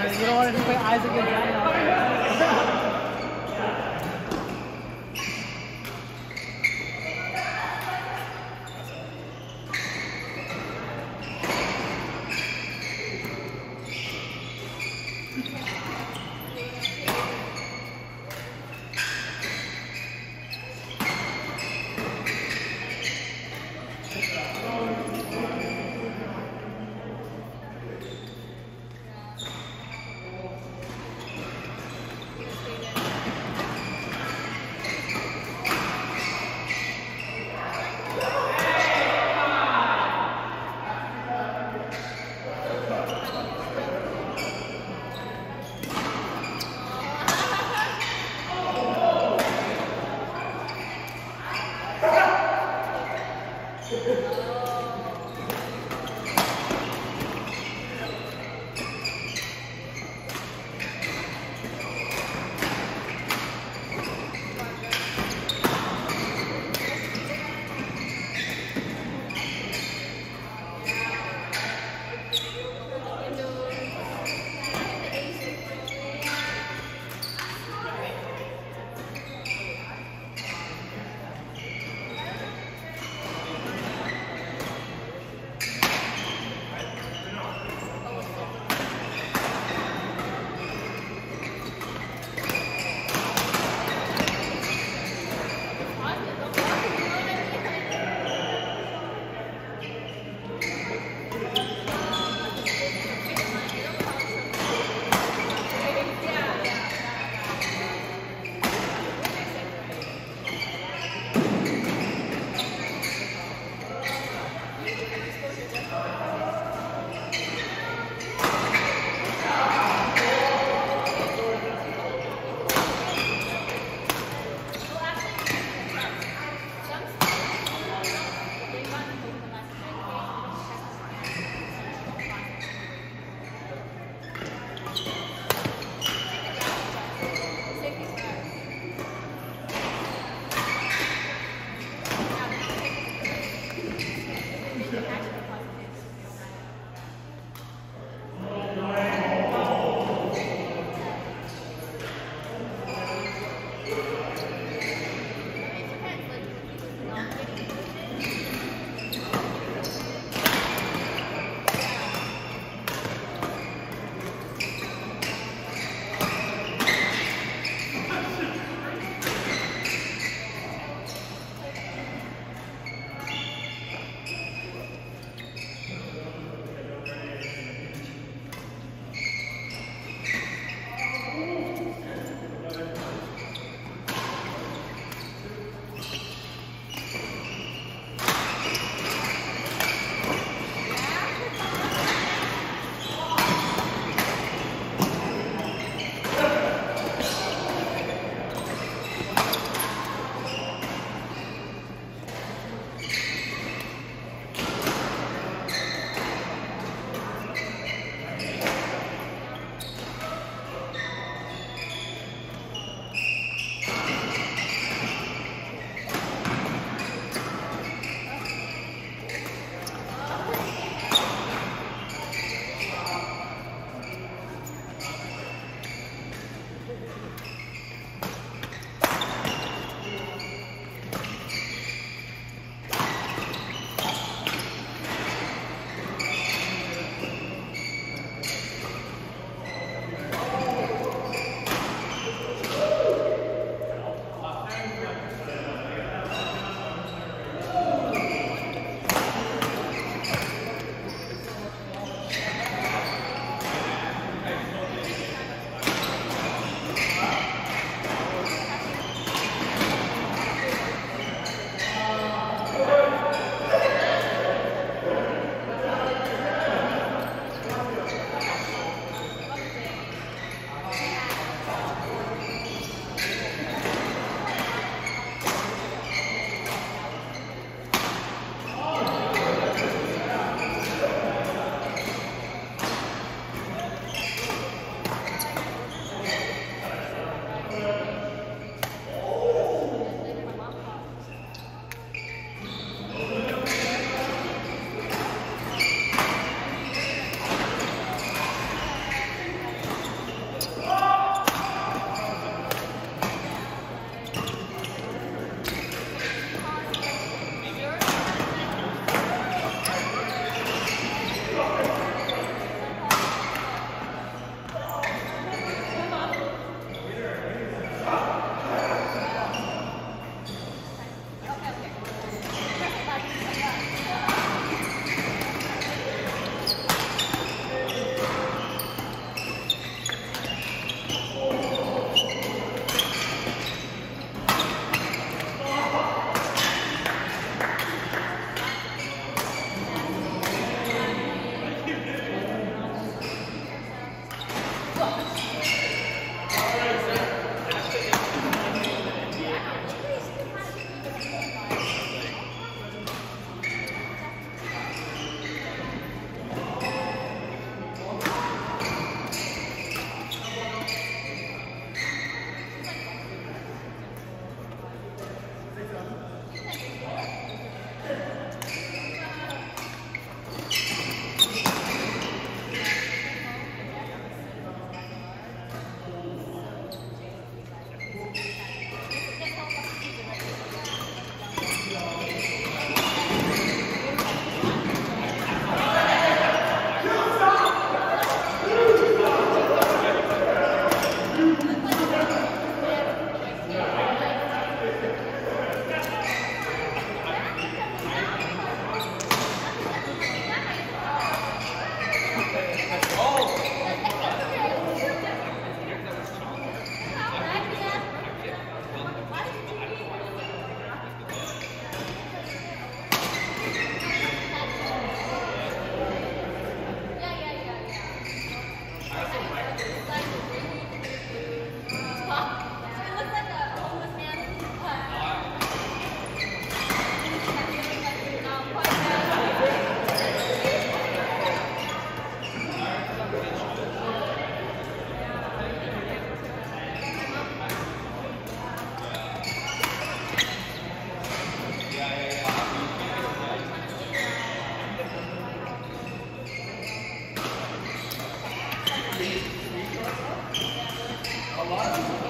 You don't want to Isaac and Daniel. Bora.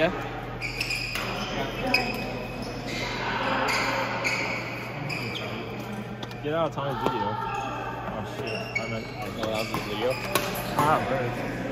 Yeah? Get out of Tom's video. Oh shit. I meant, oh, that was his video? Ah, birds.